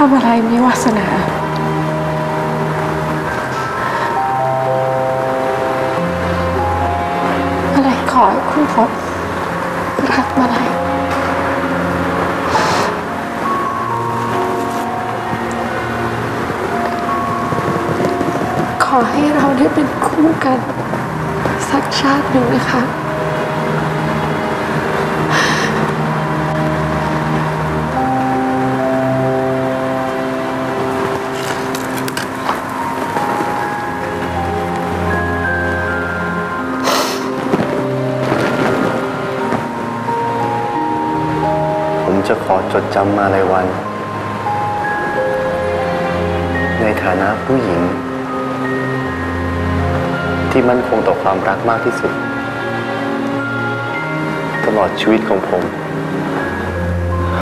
ถ้ามาลัยมีวาสนามาลัยขอให้คุณพบรักมาลัยขอให้เราได้เป็นคู่กัน สักชาติหนึ่งนะคะ จะขอจดจำมาลายวัน ในฐานะผู้หญิง ที่มั่นคงต่อความรักมากที่สุด ตลอดชีวิตของผม